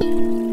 you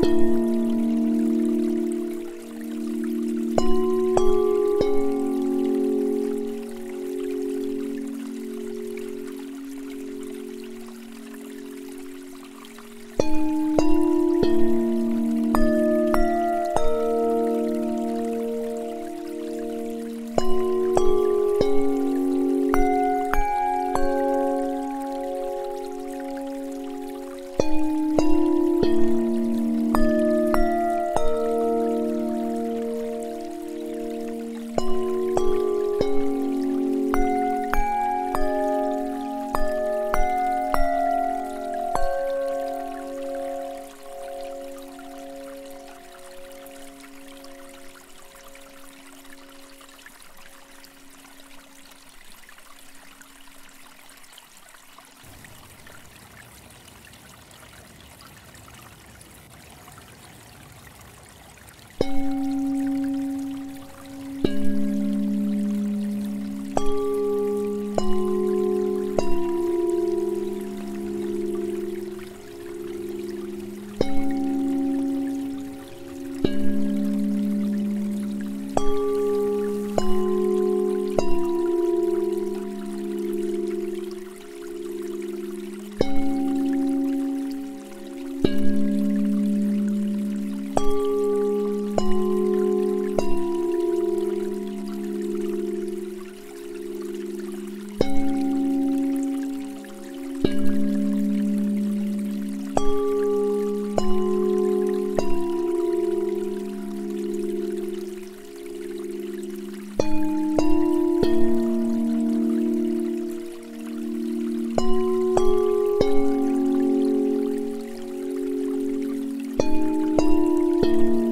Bye. You